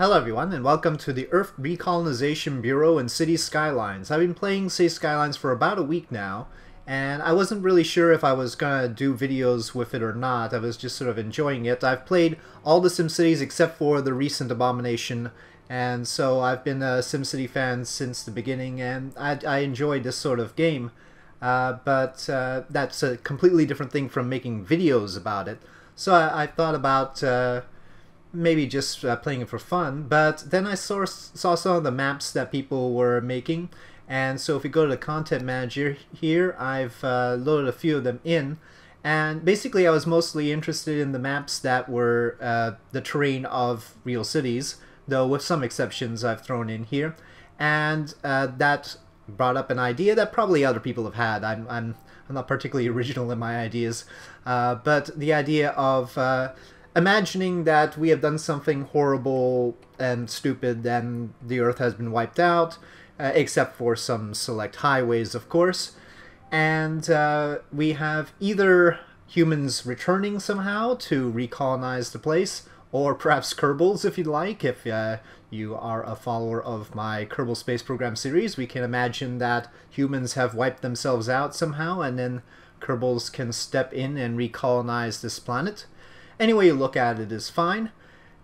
Hello everyone and welcome to the Earth Recolonization Bureau and Cities Skylines. I've been playing Cities Skylines for about a week now and I wasn't really sure if I was gonna do videos with it or not. I was just sort of enjoying it. I've played all the SimCities except for the recent Abomination and so I've been a SimCity fan since the beginning and I, I enjoyed this sort of game. Uh, but uh, that's a completely different thing from making videos about it. So I, I thought about uh, maybe just uh, playing it for fun. But then I saw, saw some of the maps that people were making. And so if we go to the content manager here, I've uh, loaded a few of them in. And basically I was mostly interested in the maps that were uh, the terrain of real cities, though with some exceptions I've thrown in here. And uh, that brought up an idea that probably other people have had. I'm, I'm, I'm not particularly original in my ideas. Uh, but the idea of uh, imagining that we have done something horrible and stupid and the Earth has been wiped out, uh, except for some select highways, of course. And uh, we have either humans returning somehow to recolonize the place, or perhaps Kerbals, if you'd like. If uh, you are a follower of my Kerbal Space Program series, we can imagine that humans have wiped themselves out somehow, and then Kerbals can step in and recolonize this planet. Any way you look at it is fine.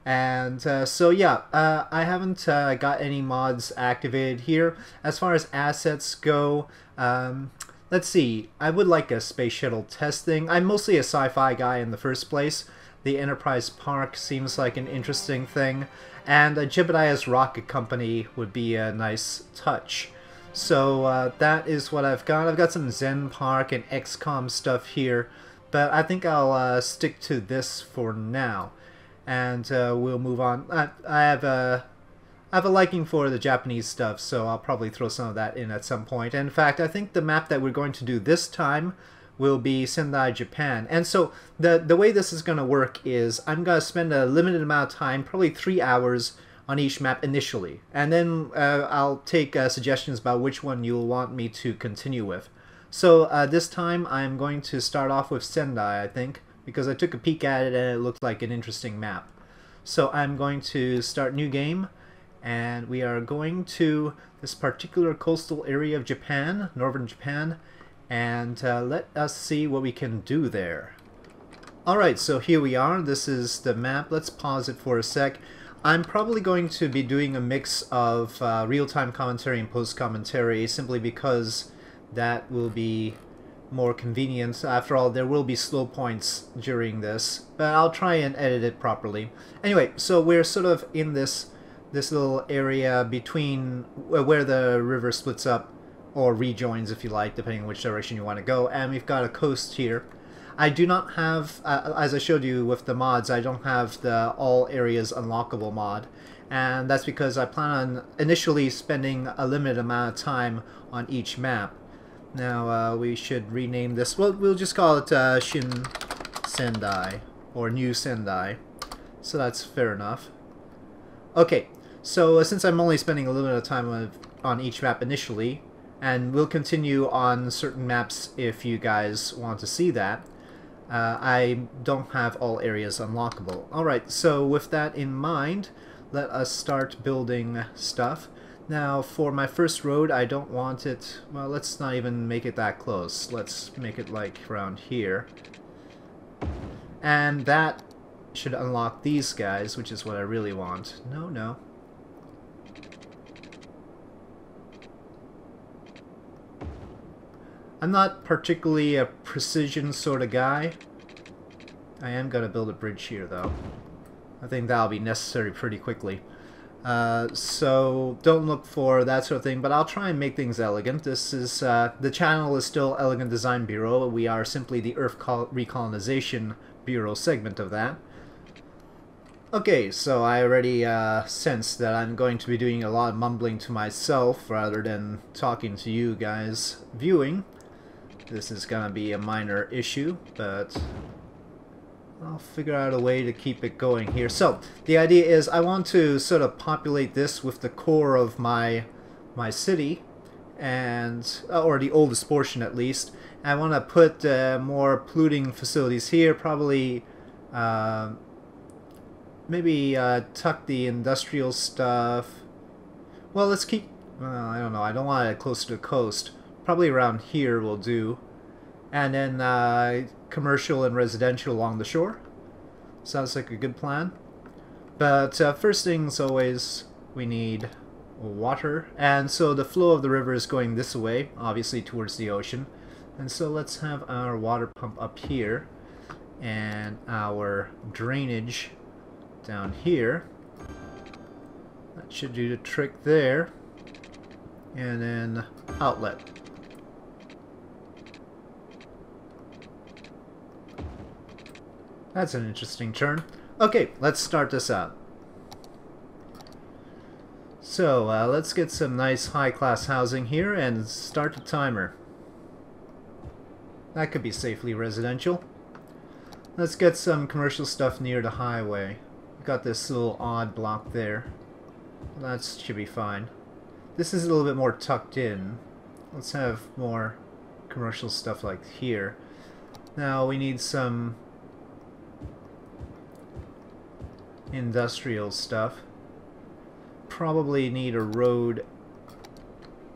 And uh, so yeah, uh, I haven't uh, got any mods activated here. As far as assets go, um, let's see, I would like a space shuttle testing. I'm mostly a sci-fi guy in the first place. The Enterprise Park seems like an interesting thing. And a Jebediah's Rocket Company would be a nice touch. So uh, that is what I've got. I've got some Zen Park and XCOM stuff here. But I think I'll uh, stick to this for now, and uh, we'll move on. I, I have a I have a liking for the Japanese stuff, so I'll probably throw some of that in at some point. And in fact, I think the map that we're going to do this time will be Sendai, Japan. And so the the way this is going to work is I'm going to spend a limited amount of time, probably three hours, on each map initially, and then uh, I'll take uh, suggestions about which one you'll want me to continue with. So uh, this time I'm going to start off with Sendai, I think, because I took a peek at it and it looked like an interesting map. So I'm going to start new game, and we are going to this particular coastal area of Japan, northern Japan, and uh, let us see what we can do there. Alright, so here we are. This is the map. Let's pause it for a sec. I'm probably going to be doing a mix of uh, real-time commentary and post-commentary simply because that will be more convenient. After all, there will be slow points during this, but I'll try and edit it properly. Anyway, so we're sort of in this this little area between where the river splits up, or rejoins if you like, depending on which direction you want to go, and we've got a coast here. I do not have, uh, as I showed you with the mods, I don't have the all areas unlockable mod, and that's because I plan on initially spending a limited amount of time on each map. Now uh, we should rename this. Well, we'll just call it uh, Shin Sendai or New Sendai. So that's fair enough. Okay, so uh, since I'm only spending a little bit of time on, on each map initially, and we'll continue on certain maps if you guys want to see that, uh, I don't have all areas unlockable. Alright, so with that in mind, let us start building stuff. Now, for my first road, I don't want it... Well, let's not even make it that close. Let's make it, like, around here. And that should unlock these guys, which is what I really want. No, no. I'm not particularly a precision sort of guy. I am going to build a bridge here, though. I think that'll be necessary pretty quickly. Uh, so don't look for that sort of thing, but I'll try and make things elegant. This is uh, the channel is still Elegant Design Bureau. We are simply the Earth Recolonization Bureau segment of that. Okay, so I already uh, sense that I'm going to be doing a lot of mumbling to myself rather than talking to you guys viewing. This is gonna be a minor issue, but I'll figure out a way to keep it going here. So, the idea is I want to sort of populate this with the core of my my city, and uh, or the oldest portion at least. I want to put uh, more polluting facilities here, probably uh, maybe uh, tuck the industrial stuff. Well, let's keep. Well, I don't know. I don't want it close to the coast. Probably around here will do. And then uh, commercial and residential along the shore. Sounds like a good plan. But uh, first things always, we need water. And so the flow of the river is going this way, obviously towards the ocean. And so let's have our water pump up here and our drainage down here. That should do the trick there. And then outlet. That's an interesting turn. Okay, let's start this out. So, uh, let's get some nice high-class housing here and start the timer. That could be safely residential. Let's get some commercial stuff near the highway. Got this little odd block there. That should be fine. This is a little bit more tucked in. Let's have more commercial stuff like here. Now we need some industrial stuff. Probably need a road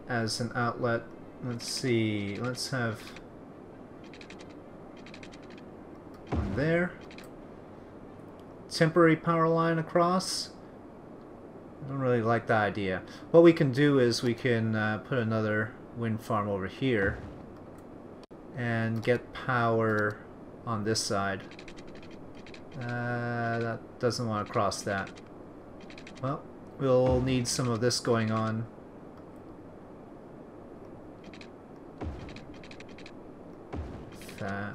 as an outlet. Let's see, let's have one there. Temporary power line across. I don't really like that idea. What we can do is we can uh, put another wind farm over here and get power on this side. Uh, that doesn't want to cross that. Well, we'll need some of this going on. That.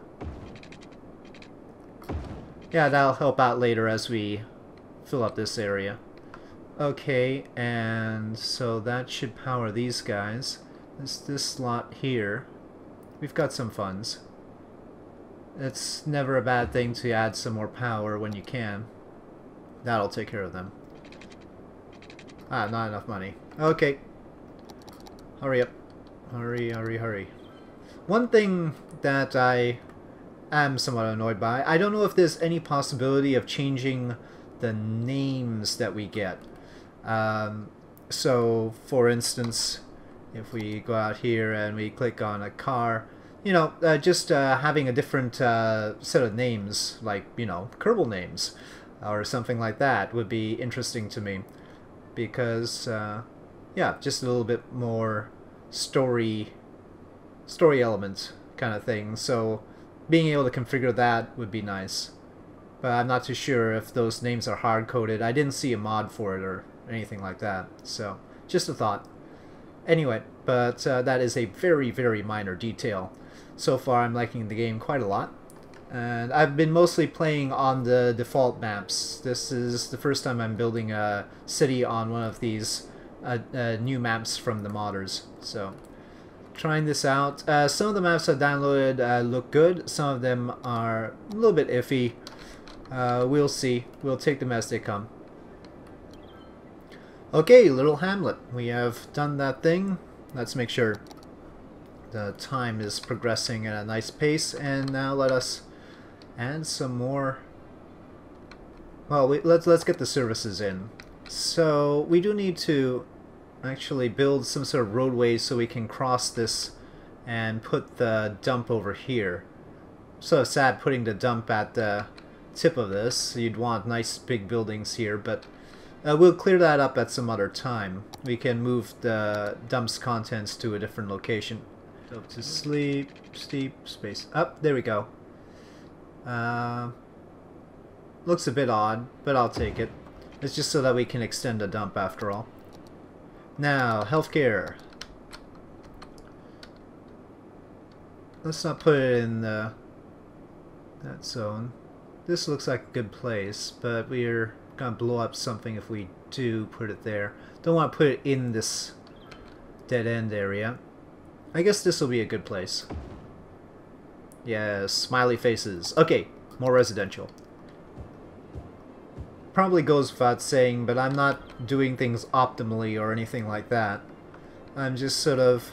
Yeah, that'll help out later as we fill up this area. Okay, and so that should power these guys. This this slot here. We've got some funds. It's never a bad thing to add some more power when you can. That'll take care of them. Ah, not enough money. Okay. Hurry up. Hurry, hurry, hurry. One thing that I am somewhat annoyed by, I don't know if there's any possibility of changing the names that we get. Um, so, for instance, if we go out here and we click on a car, you know, uh, just uh, having a different uh, set of names, like, you know, Kerbal names, or something like that, would be interesting to me. Because, uh, yeah, just a little bit more story, story element kind of thing. So, being able to configure that would be nice. But I'm not too sure if those names are hard-coded. I didn't see a mod for it or anything like that. So, just a thought. Anyway, but uh, that is a very, very minor detail so far I'm liking the game quite a lot. And I've been mostly playing on the default maps. This is the first time I'm building a city on one of these uh, uh, new maps from the modders. So, trying this out. Uh, some of the maps I downloaded uh, look good. Some of them are a little bit iffy. Uh, we'll see. We'll take them as they come. Okay, Little Hamlet. We have done that thing. Let's make sure the time is progressing at a nice pace and now let us add some more. Well we, let's let's get the services in. So we do need to actually build some sort of roadway so we can cross this and put the dump over here. So sad putting the dump at the tip of this. You'd want nice big buildings here but uh, we'll clear that up at some other time. We can move the dump's contents to a different location To sleep, steep, space up. There we go. Uh, looks a bit odd, but I'll take it. It's just so that we can extend a dump after all. Now, healthcare. Let's not put it in the, that zone. This looks like a good place, but we're gonna blow up something if we do put it there. Don't want to put it in this dead end area. I guess this will be a good place. Yes, smiley faces. Okay, more residential. Probably goes without saying, but I'm not doing things optimally or anything like that. I'm just sort of...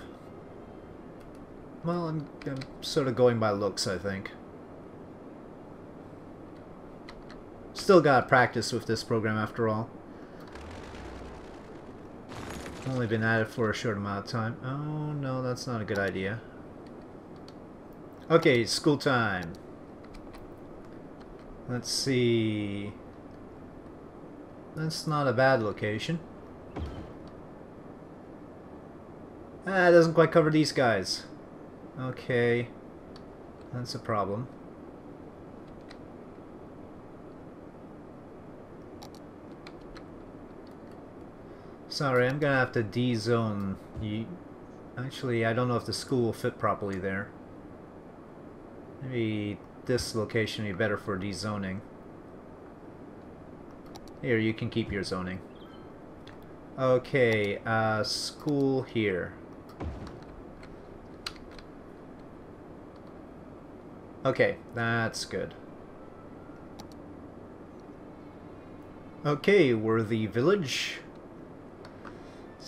Well, I'm, I'm sort of going by looks, I think. Still got practice with this program after all. Only been at it for a short amount of time. Oh, no, that's not a good idea. Okay, school time. Let's see... That's not a bad location. Ah, it doesn't quite cover these guys. Okay. That's a problem. Sorry, I'm gonna have to D-zone you. Actually, I don't know if the school will fit properly there. Maybe this location would be better for D-zoning. Here, you can keep your zoning. Okay, uh, school here. Okay, that's good. Okay, Worthy Village.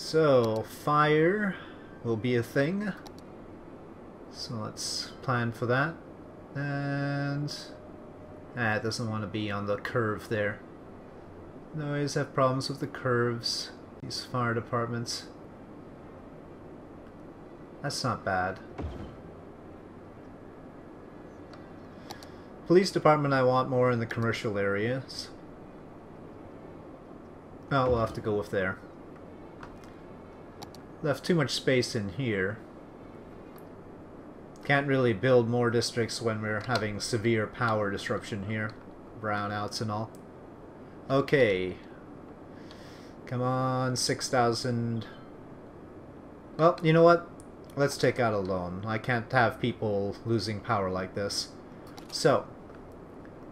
So, fire will be a thing. So let's plan for that. And... Ah, it doesn't want to be on the curve there. They always have problems with the curves, these fire departments. That's not bad. Police department I want more in the commercial areas. Oh, we'll have to go with there left too much space in here. Can't really build more districts when we're having severe power disruption here. Brownouts and all. Okay. Come on, 6,000. Well, you know what? Let's take out a loan. I can't have people losing power like this. So,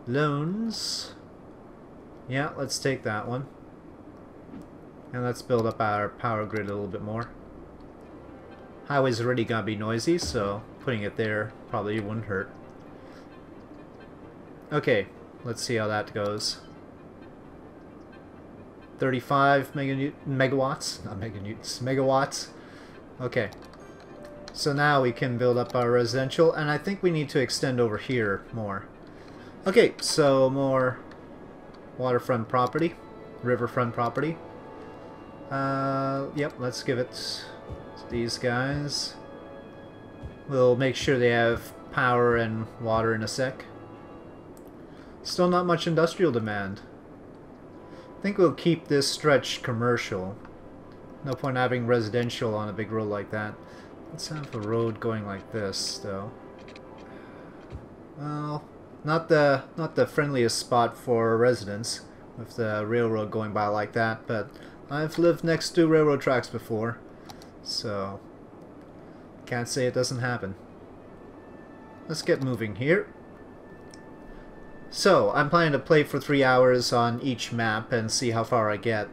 loans. Yeah, let's take that one. And let's build up our power grid a little bit more. Highway's already gonna be noisy, so putting it there probably wouldn't hurt. Okay, let's see how that goes. 35 megawatts, not meganewtons, megawatts. Okay. So now we can build up our residential, and I think we need to extend over here more. Okay, so more waterfront property, riverfront property. Uh, yep, let's give it these guys. We'll make sure they have power and water in a sec. Still not much industrial demand. I think we'll keep this stretch commercial. No point having residential on a big road like that. Let's have a road going like this, though. Well, not the not the friendliest spot for residents with the railroad going by like that, but I've lived next to railroad tracks before. So, can't say it doesn't happen. Let's get moving here. So, I'm planning to play for three hours on each map and see how far I get.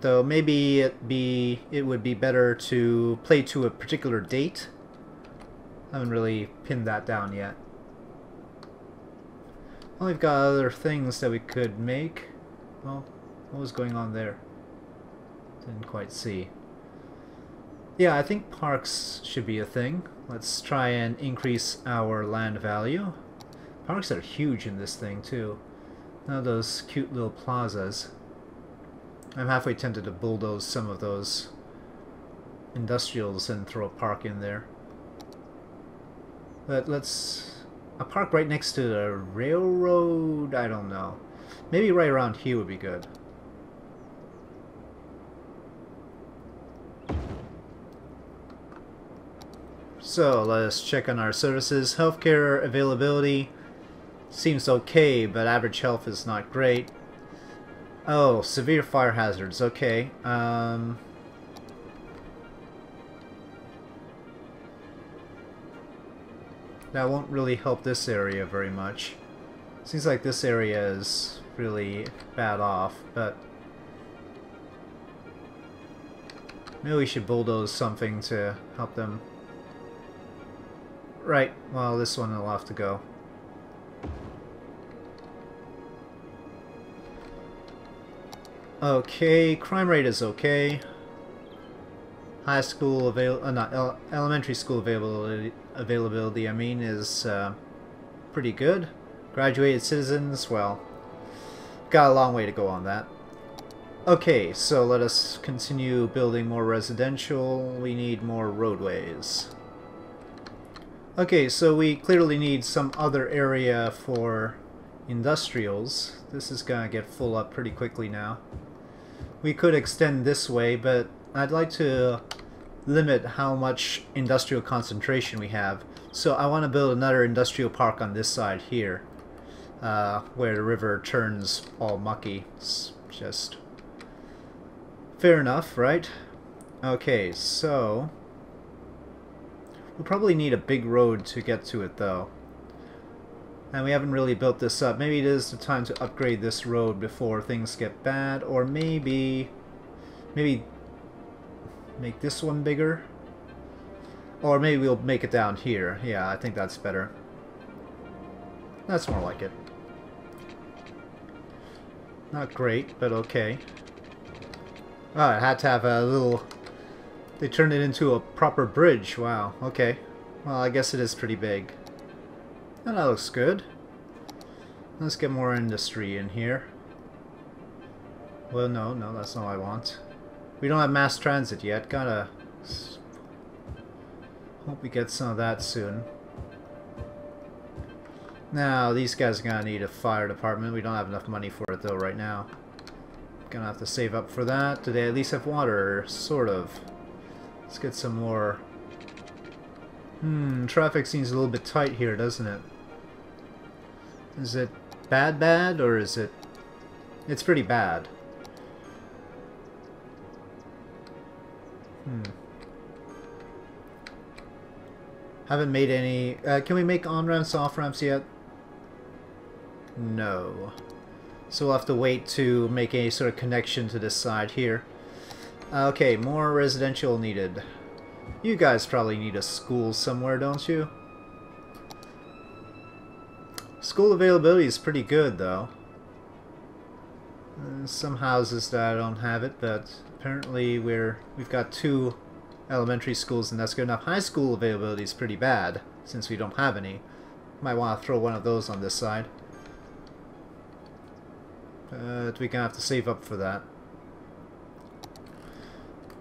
Though maybe it be it would be better to play to a particular date. I haven't really pinned that down yet. Well, we've got other things that we could make. Well, what was going on there? Didn't quite see. Yeah, I think parks should be a thing. Let's try and increase our land value. Parks are huge in this thing, too. Now those cute little plazas. I'm halfway tempted to bulldoze some of those industrials and throw a park in there. But let's... A park right next to the railroad? I don't know. Maybe right around here would be good. So let's check on our services. Healthcare availability seems okay, but average health is not great. Oh, severe fire hazards. Okay. Um, that won't really help this area very much. Seems like this area is really bad off, but maybe we should bulldoze something to help them Right, well this one will have to go. Okay, crime rate is okay. High school avail uh, not ele elementary school availability availability I mean is uh, pretty good. Graduated citizens, well, got a long way to go on that. Okay, so let us continue building more residential. We need more roadways. Okay, so we clearly need some other area for industrials. This is gonna get full up pretty quickly now. We could extend this way, but I'd like to limit how much industrial concentration we have. So I want to build another industrial park on this side here, uh, where the river turns all mucky. It's just fair enough, right? Okay, so We'll probably need a big road to get to it, though. And we haven't really built this up. Maybe it is the time to upgrade this road before things get bad. Or maybe... Maybe... Make this one bigger? Or maybe we'll make it down here. Yeah, I think that's better. That's more like it. Not great, but okay. Ah, oh, I had to have a little they turned it into a proper bridge. Wow, okay. Well, I guess it is pretty big. And that looks good. Let's get more industry in here. Well, no, no, that's not what I want. We don't have mass transit yet. Gotta... Hope we get some of that soon. Now, these guys are gonna need a fire department. We don't have enough money for it, though, right now. Gonna have to save up for that. Do they at least have water? Sort of. Let's get some more... Hmm, traffic seems a little bit tight here, doesn't it? Is it bad bad, or is it... It's pretty bad. Hmm. Haven't made any... Uh, can we make on-ramps, off-ramps yet? No. So we'll have to wait to make any sort of connection to this side here. Okay, more residential needed. You guys probably need a school somewhere, don't you? School availability is pretty good, though. Uh, some houses that I don't have it, but apparently we're we've got two elementary schools, and that's good enough. High school availability is pretty bad, since we don't have any. Might want to throw one of those on this side. But we're gonna have to save up for that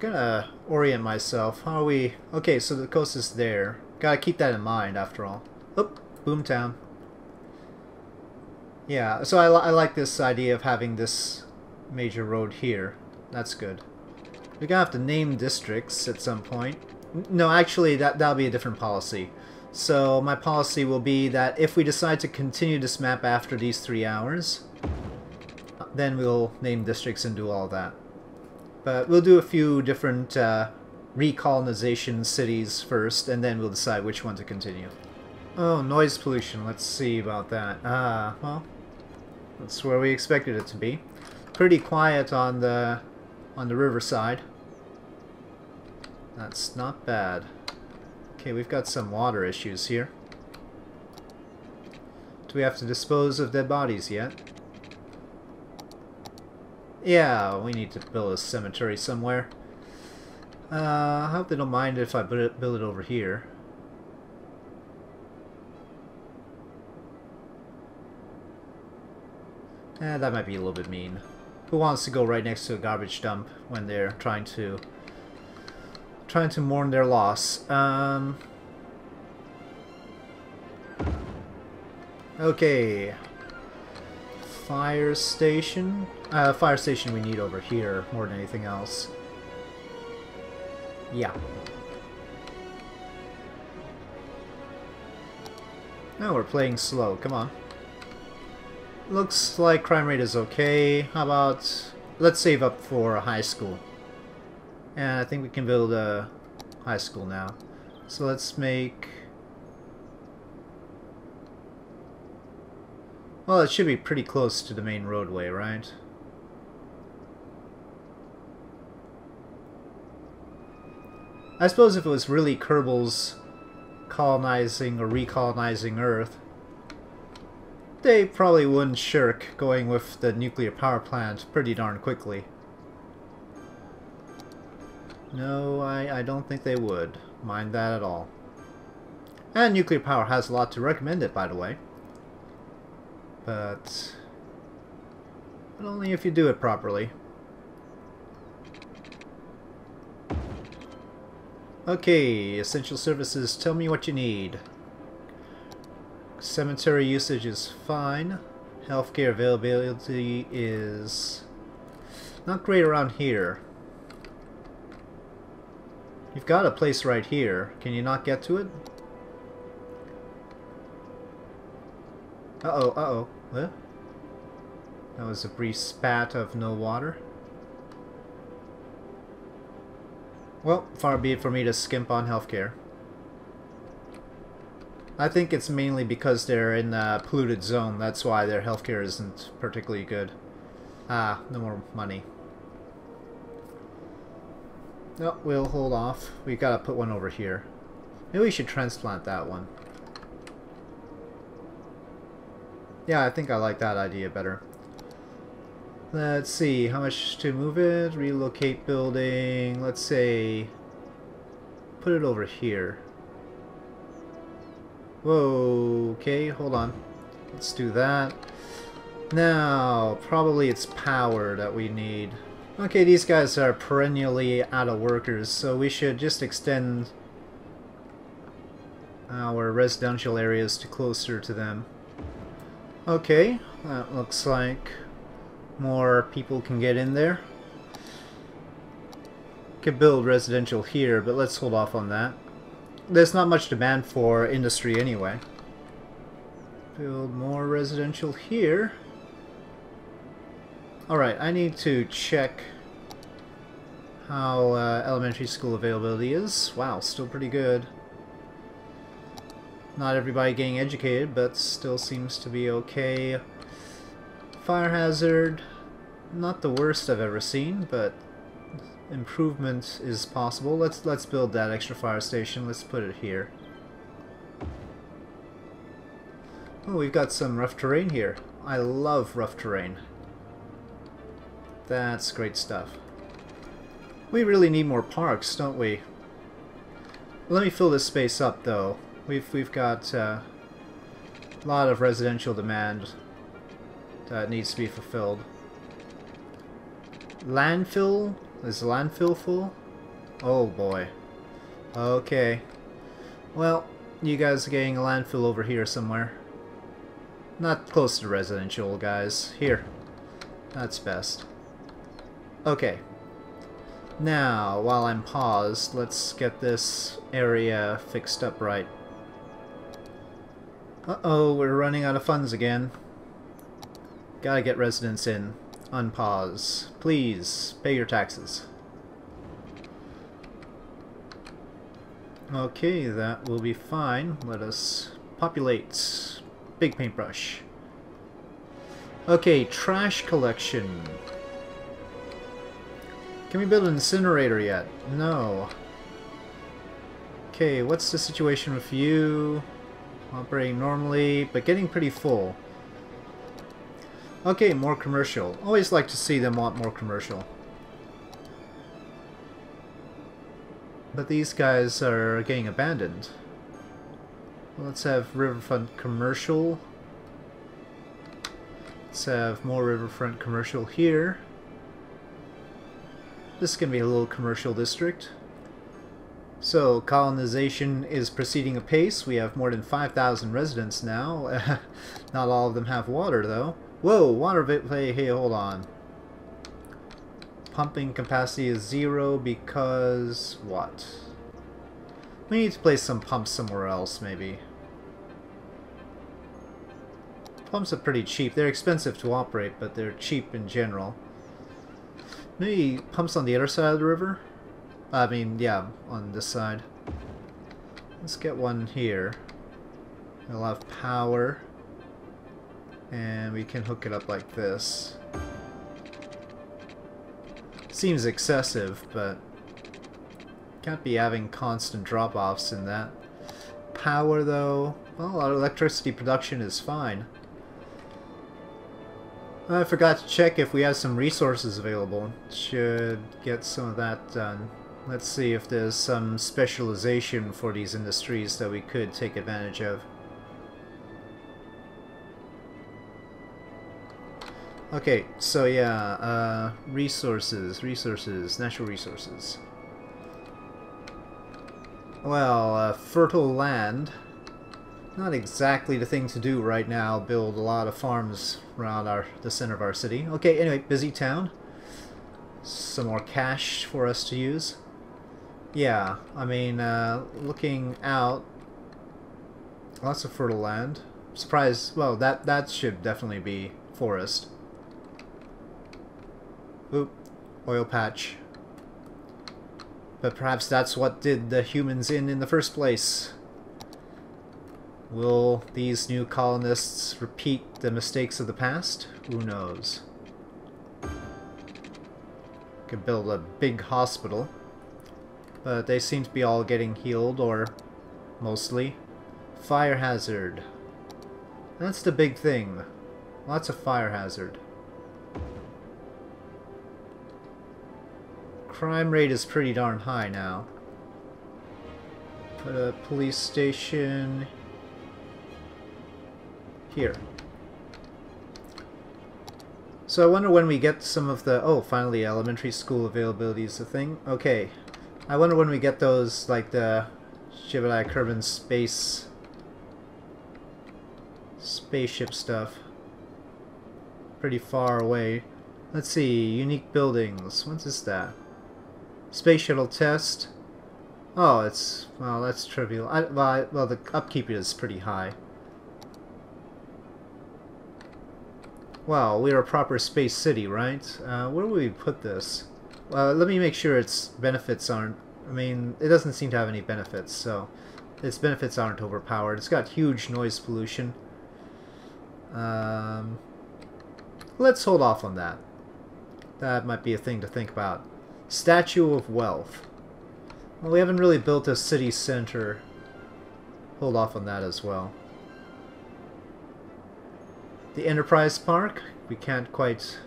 gonna orient myself. How are we... Okay, so the coast is there. Gotta keep that in mind, after all. Oop, Boomtown. Yeah, so I, li I like this idea of having this major road here. That's good. We're gonna have to name districts at some point. No, actually, that, that'll be a different policy. So my policy will be that if we decide to continue this map after these three hours, then we'll name districts and do all that. But we'll do a few different uh, recolonization cities first, and then we'll decide which one to continue. Oh, noise pollution. Let's see about that. Ah, well, that's where we expected it to be. Pretty quiet on the on the riverside. That's not bad. Okay, we've got some water issues here. Do we have to dispose of dead bodies yet? Yeah, we need to build a cemetery somewhere. Uh, I hope they don't mind if I build it, over here. Eh, that might be a little bit mean. Who wants to go right next to a garbage dump when they're trying to trying to mourn their loss? Um, okay. Fire station. Uh, fire station we need over here more than anything else. Yeah. No, we're playing slow. Come on. Looks like crime rate is okay. How about... Let's save up for a high school. And I think we can build a high school now. So let's make... Well, it should be pretty close to the main roadway, right? I suppose if it was really Kerbals colonizing or recolonizing Earth, they probably wouldn't shirk going with the nuclear power plant pretty darn quickly. No, I, I don't think they would mind that at all. And nuclear power has a lot to recommend it, by the way. But... But only if you do it properly. Okay, essential services, tell me what you need. Cemetery usage is fine. Healthcare availability is not great around here. You've got a place right here. Can you not get to it? Uh-oh, uh-oh. What? That was a brief spat of no water. Well, far be it for me to skimp on healthcare. I think it's mainly because they're in a polluted zone. That's why their healthcare isn't particularly good. Ah, no more money. No, we'll hold off. We gotta put one over here. Maybe we should transplant that one. Yeah, I think I like that idea better. Let's see, how much to move it? Relocate building, let's say... Put it over here. Whoa, okay, hold on. Let's do that. Now, probably it's power that we need. Okay, these guys are perennially out of workers, so we should just extend our residential areas to closer to them. Okay, that looks like more people can get in there. Could build residential here, but let's hold off on that. There's not much demand for industry anyway. Build more residential here. Alright, I need to check how uh, elementary school availability is. Wow, still pretty good. Not everybody getting educated, but still seems to be okay. Fire hazard, not the worst I've ever seen, but improvement is possible. Let's let's build that extra fire station. Let's put it here. Oh, we've got some rough terrain here. I love rough terrain. That's great stuff. We really need more parks, don't we? Let me fill this space up, though. We've we've got uh, a lot of residential demand that needs to be fulfilled. Landfill? Is landfill full? Oh boy. Okay. Well, you guys are getting a landfill over here somewhere. Not close to residential, guys. Here. That's best. Okay. Now, while I'm paused, let's get this area fixed up right. Uh-oh, we're running out of funds again. Gotta get residents in. Unpause. Please, pay your taxes. Okay, that will be fine. Let us populate. Big paintbrush. Okay, trash collection. Can we build an incinerator yet? No. Okay, what's the situation with you? Operating normally, but getting pretty full. Okay, more commercial. Always like to see them want more commercial. But these guys are getting abandoned. Let's have riverfront commercial. Let's have more riverfront commercial here. This is going to be a little commercial district. So, colonization is proceeding apace. We have more than 5,000 residents now. Not all of them have water, though. Whoa, water hey, hey, hold on. Pumping capacity is zero because what? We need to place some pumps somewhere else, maybe. Pumps are pretty cheap. They're expensive to operate, but they're cheap in general. Maybe pumps on the other side of the river? I mean, yeah, on this side. Let's get one here. It'll have power and we can hook it up like this. Seems excessive, but can't be having constant drop-offs in that. Power, though, well, our electricity production is fine. I forgot to check if we have some resources available. Should get some of that done. Let's see if there's some specialization for these industries that we could take advantage of. Okay, so yeah, uh, resources, resources, natural resources. Well, uh, fertile land. Not exactly the thing to do right now, build a lot of farms around our the center of our city. Okay, anyway, busy town. Some more cash for us to use. Yeah, I mean, uh, looking out, lots of fertile land. Surprise, well, that, that should definitely be forest. Oop, oil patch. But perhaps that's what did the humans in in the first place. Will these new colonists repeat the mistakes of the past? Who knows? Could build a big hospital. But they seem to be all getting healed, or mostly. Fire hazard. That's the big thing. Lots of fire hazard. Crime rate is pretty darn high now. Put a police station here. So I wonder when we get some of the... Oh, finally, elementary school availability is a thing. Okay. I wonder when we get those, like the Jebediah Kerbin space... spaceship stuff. Pretty far away. Let's see, unique buildings. What is that? Space shuttle test. Oh, it's... well, that's trivial. I, well, I, well, the upkeep is pretty high. Wow, we're a proper space city, right? Uh, where would we put this? Well, let me make sure its benefits aren't... I mean, it doesn't seem to have any benefits, so... Its benefits aren't overpowered. It's got huge noise pollution. Um, let's hold off on that. That might be a thing to think about. Statue of Wealth. Well, we haven't really built a city center. Hold off on that as well. The Enterprise Park, we can't quite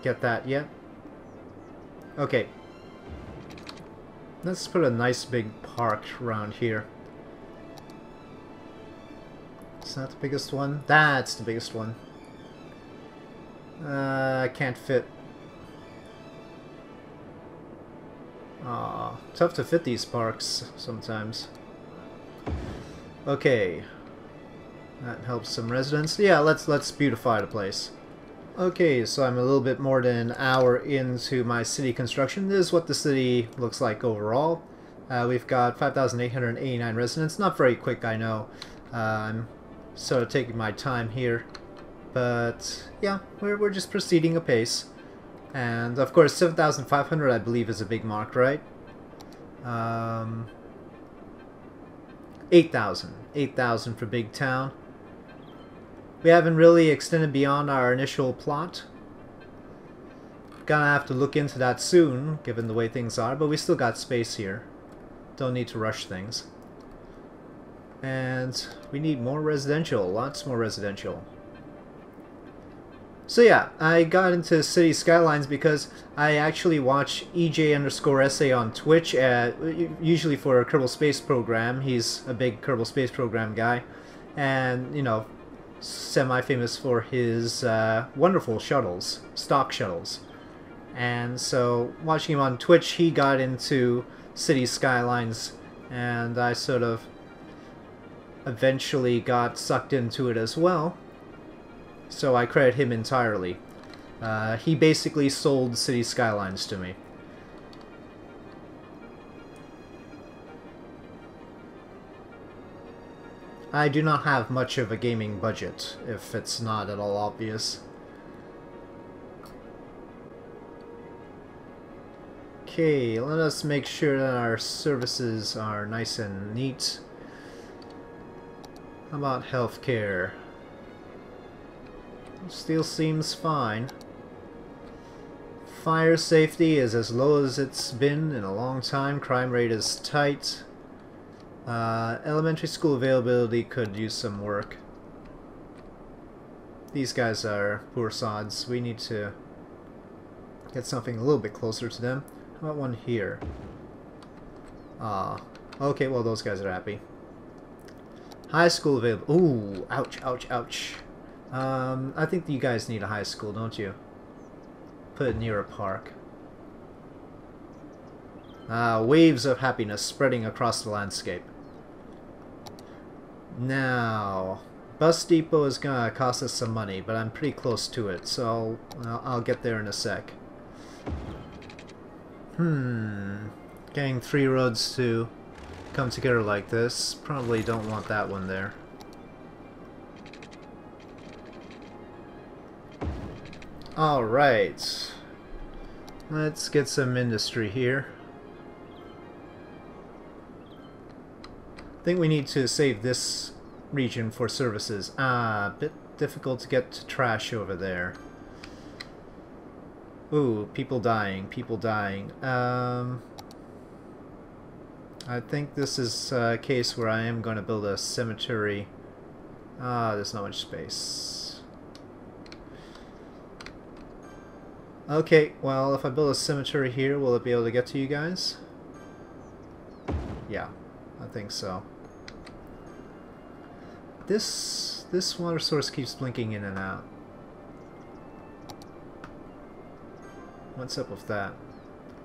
get that yet. Okay. Let's put a nice big park around here. Is that the biggest one? That's the biggest one. Uh, can't fit. Ah, tough to fit these parks sometimes. Okay. That helps some residents. Yeah, let's let's beautify the place. Okay, so I'm a little bit more than an hour into my city construction. This is what the city looks like overall. Uh, we've got 5,889 residents. Not very quick, I know. Uh, I'm sort of taking my time here. But, yeah, we're, we're just proceeding apace. And, of course, 7,500 I believe is a big mark, right? Um, 8,000. 8,000 for big town. We haven't really extended beyond our initial plot. Gonna have to look into that soon, given the way things are, but we still got space here. Don't need to rush things. And we need more residential, lots more residential. So yeah, I got into Cities Skylines because I actually watch EJ underscore SA on Twitch, uh, usually for a Kerbal Space Program. He's a big Kerbal Space Program guy. And, you know, semi-famous for his uh, wonderful shuttles, stock shuttles. And so, watching him on Twitch, he got into Cities Skylines, and I sort of eventually got sucked into it as well. So I credit him entirely. Uh, he basically sold Cities Skylines to me. I do not have much of a gaming budget, if it's not at all obvious. Okay, let us make sure that our services are nice and neat. How about healthcare? Still seems fine. Fire safety is as low as it's been in a long time. Crime rate is tight. Uh, elementary school availability could use some work. These guys are poor sods. We need to get something a little bit closer to them. How about one here? Ah. Okay, well those guys are happy. High school available. Ooh, ouch, ouch, ouch. Um, I think you guys need a high school, don't you? Put it near a park. Ah, waves of happiness spreading across the landscape. Now, bus depot is gonna cost us some money, but I'm pretty close to it, so I'll, I'll get there in a sec. Hmm, getting three roads to come together like this, probably don't want that one there. Alright, let's get some industry here. I think we need to save this region for services. Ah, a bit difficult to get to trash over there. Ooh, people dying, people dying. Um, I think this is a case where I am going to build a cemetery. Ah, there's not much space. Okay, well, if I build a cemetery here, will it be able to get to you guys? Yeah, I think so. This this water source keeps blinking in and out. What's up with that?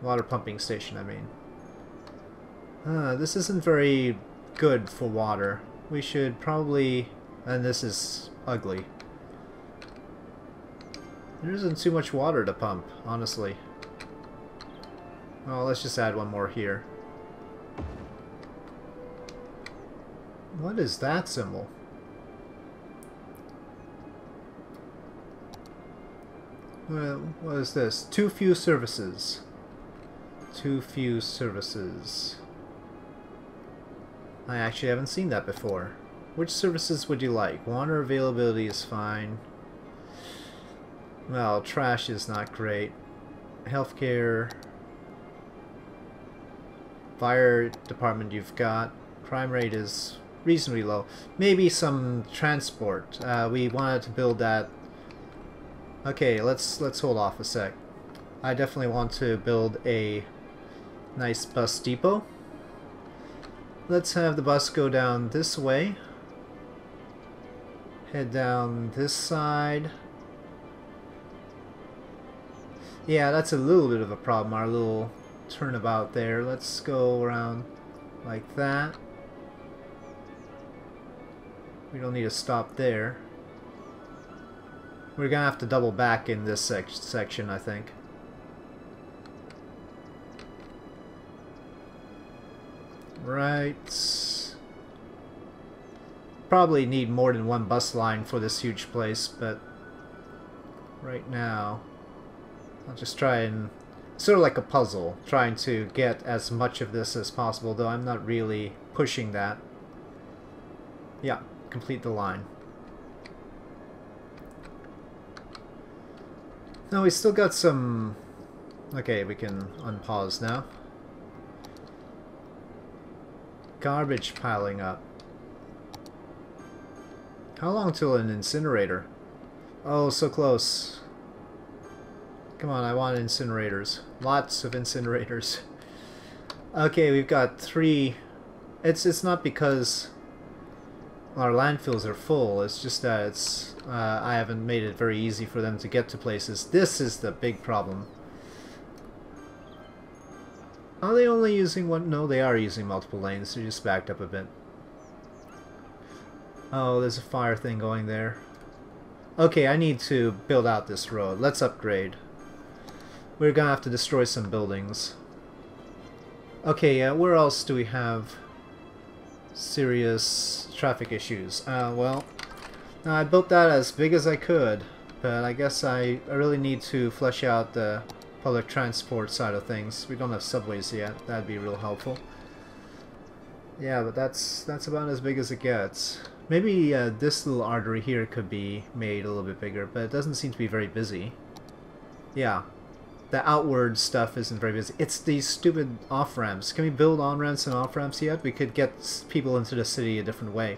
Water pumping station, I mean. Uh, this isn't very good for water. We should probably... And this is ugly. There isn't too much water to pump, honestly. Well, let's just add one more here. What is that symbol? Well what is this? Too few services. Too few services. I actually haven't seen that before. Which services would you like? Water availability is fine. Well, trash is not great. Healthcare. Fire department you've got. Crime rate is reasonably low. Maybe some transport. Uh, we wanted to build that Okay, let's let's hold off a sec. I definitely want to build a nice bus depot. Let's have the bus go down this way. Head down this side. Yeah, that's a little bit of a problem, our little turnabout there. Let's go around like that. We don't need to stop there. We're gonna have to double back in this sec section, I think. Right. Probably need more than one bus line for this huge place, but right now I'll just try and sort of like a puzzle, trying to get as much of this as possible, though I'm not really pushing that. Yeah, complete the line. No, we still got some... Okay, we can unpause now. Garbage piling up. How long till an incinerator? Oh, so close. Come on, I want incinerators. Lots of incinerators. Okay, we've got three... It's, it's not because our landfills are full, it's just that it's uh, I haven't made it very easy for them to get to places. This is the big problem. Are they only using one? No, they are using multiple lanes. They're just backed up a bit. Oh, there's a fire thing going there. Okay, I need to build out this road. Let's upgrade. We're gonna have to destroy some buildings. Okay, uh, where else do we have serious traffic issues? Uh, well, I built that as big as I could, but I guess I, I really need to flesh out the public transport side of things. We don't have subways yet. That'd be real helpful. Yeah, but that's that's about as big as it gets. Maybe uh, this little artery here could be made a little bit bigger, but it doesn't seem to be very busy. Yeah, the outward stuff isn't very busy. It's these stupid off-ramps. Can we build on-ramps and off-ramps yet? We could get people into the city a different way.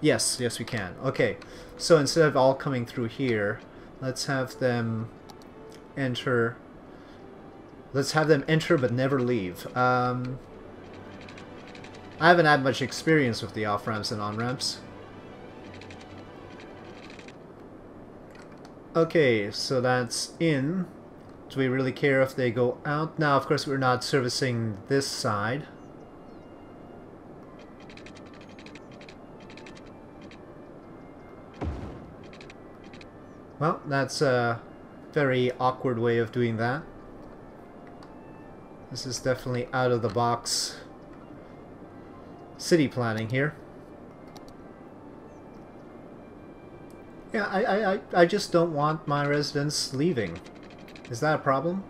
Yes, yes we can. Okay, so instead of all coming through here, let's have them enter... Let's have them enter but never leave. Um, I haven't had much experience with the off-ramps and on-ramps. Okay, so that's in. Do we really care if they go out? Now, of course, we're not servicing this side. Well, that's a very awkward way of doing that. This is definitely out of the box city planning here. Yeah, I, I, I just don't want my residents leaving. Is that a problem?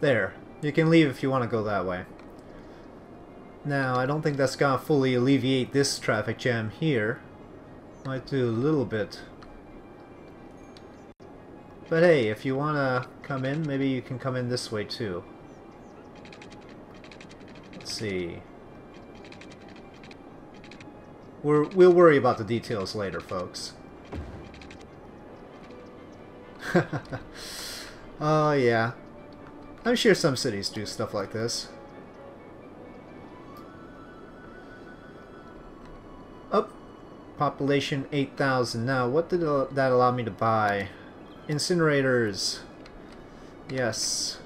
There. You can leave if you want to go that way. Now, I don't think that's gonna fully alleviate this traffic jam here. Might do a little bit. But hey, if you wanna come in, maybe you can come in this way too. Let's see. We're, we'll worry about the details later, folks. oh, yeah. I'm sure some cities do stuff like this. Up. Oh, population 8,000. Now, what did that allow me to buy? Incinerators. Yes.